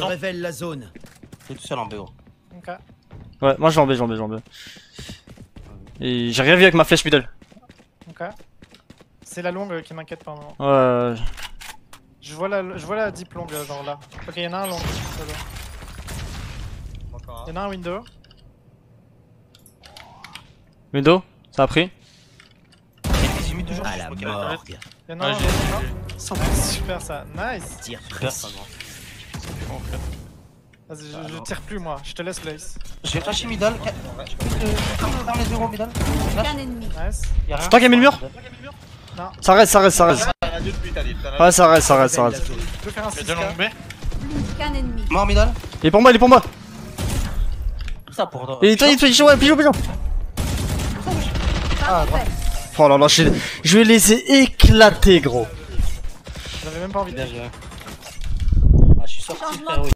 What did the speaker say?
Je révèle la zone. T'es tout seul en BO. Ok. Ouais, moi j'en B, j'en B, j'en B. Et j'ai rien vu avec ma flèche middle. Ok. C'est la longue qui m'inquiète par moment. Ouais. Je vois la, je vois la deep longue genre là. Ok, y'en a un long. Y'en a un window. Window, ça a pris. Il y a 18 toujours. À la Ok, morgue. Y'en a un. Super ça. Nice. Tir Super, précis. Vas-y, je, Ah, tire plus moi. Je te laisse place. J'ai flashé middle. Dans les zéros middle. Un ennemi. Nice. C'est toi qui as mis le mur Ça reste, ça reste, ça reste. As Ouais, ça reste, ça reste, ça reste. la zone. Je peux faire un Il y a 6 deux longues B. Plus qu'un ennemi. Mort middle. Il est pour moi, il est pour moi. Ça pour. Et toi, il ouais, pigeon, pigeon. Ah. Oh là là, je, je vais les ai éclatés, gros. J'avais même pas envie de Ich.